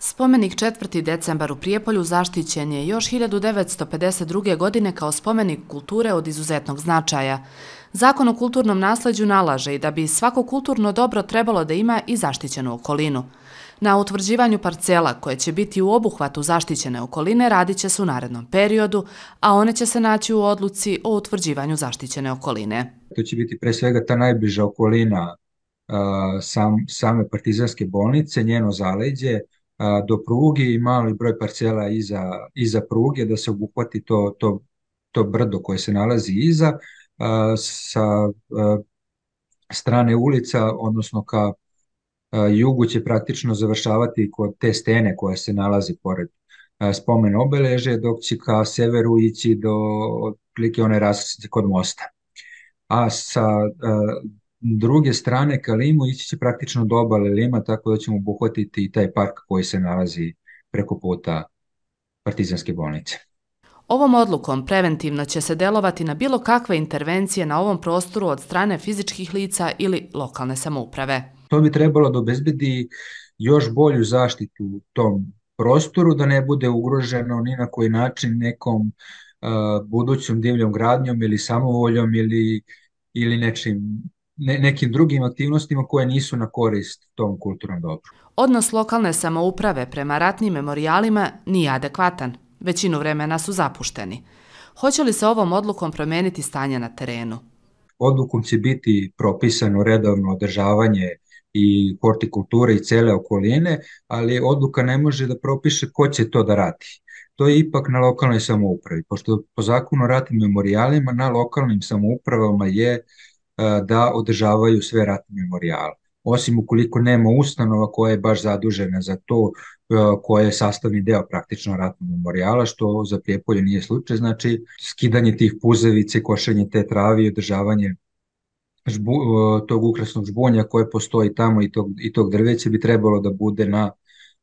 Spomenik 4. decembar u Prijepolju zaštićen je još 1952. godine kao spomenik kulture od izuzetnog značaja. Zakon o kulturnom nasledđu nalaže i da bi svako kulturno dobro trebalo da ima i zaštićenu okolinu. Na utvrđivanju parcela koje će biti u obuhvatu zaštićene okoline radit će se u narednom periodu, a one će se naći u odluci o utvrđivanju zaštićene okoline. To će biti pre svega ta najbliža okolina sam, same partizanske bolnice, njeno zaleđe, do pruge i mali broj parcela iza, iza pruge da se obuhvati to, to, to brdo koje se nalazi iza sa strane ulica, odnosno ka jugu će praktično završavati kod te stene koja se nalazi pored spomen obeleže, dok će ka severu ići do otprilike one raskrstice kod mosta. A sa druge strane ka Limu ići će praktično do obale Lima, tako da ćemo obuhvatiti i taj park koji se nalazi preko puta Partizanske bolnice. Ovom odlukom preventivno će se delovati na bilo kakve intervencije na ovom prostoru od strane fizičkih lica ili lokalne samouprave. To bi trebalo da obezbedi još bolju zaštitu tom prostoru, da ne bude ugroženo ni na koji način nekom uh, budućom divljom gradnjom ili samovoljom ili, ili nečim ne, nekim drugim aktivnostima koje nisu na korist tom kulturnom dobru. Odnos lokalne samouprave prema ratnim memorialima nije adekvatan. Većinu vremena su zapušteni. Hoće li se ovom odlukom promeniti stanje na terenu? Odlukom će biti propisano redovno održavanje i hortikulture i cele okoline, ali odluka ne može da propiše ko će to da radi. To je ipak na lokalnoj samoupravi, pošto po zakonu o ratnim memorialima na lokalnim samoupravama je da održavaju sve ratne memorijale. Osim ukoliko nema ustanova koja je baš zadužena za to, koja je sastavni deo praktično ratnog memorijala, što za Prijepolje nije slučaj, znači skidanje tih puzevice, košenje te travi održavanje žbu, tog ukrasnog žbunja koje postoji tamo i tog, i tog drveća bi trebalo da bude na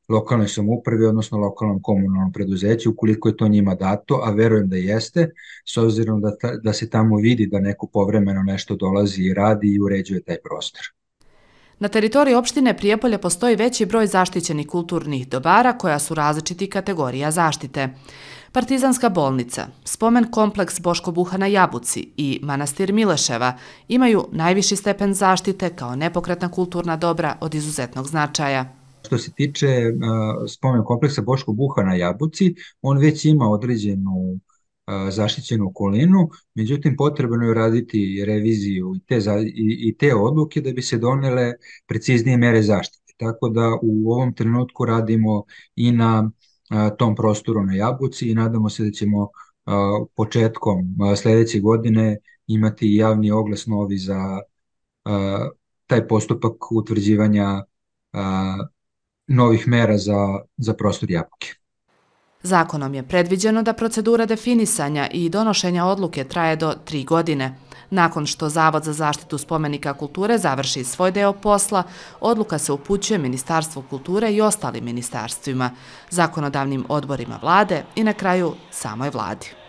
lokalnoj samoupravi, odnosno lokalnom komunalnom preduzeću, ukoliko je to njima dato, a verujem da jeste, s obzirom da, ta, da se tamo vidi da neko povremeno nešto dolazi i radi i uređuje taj prostor. Na teritoriji opštine Prijepolje postoji veći broj zaštićenih kulturnih dobara koja su različiti kategorija zaštite. Partizanska bolnica, spomen kompleks Boško Buha na Jabuci i manastir Mileševa imaju najviši stepen zaštite kao nepokretna kulturna dobra od izuzetnog značaja. Što se tiče uh, spomen kompleksa Boško Buha na Jabuci, on već ima određenu uh, zaštićenu okolinu, međutim potrebno je raditi reviziju i te, za, i, i te odluke da bi se donele preciznije mere zaštite. Tako da u ovom trenutku radimo i na tom prostoru na Jabuci i nadamo se da ćemo početkom uh, sledeće godine imati javni oglas novi za taj postupak utvrđivanja novih mera za, za prostor Jabuke. Zakonom je predviđeno da procedura definisanja i donošenja odluke traje do tri godine. Nakon što Zavod za zaštitu spomenika kulture završi svoj deo posla, odluka se upućuje Ministarstvu kulture i ostalim ministarstvima, zakonodavnim odborima vlade i na kraju samoj vladi.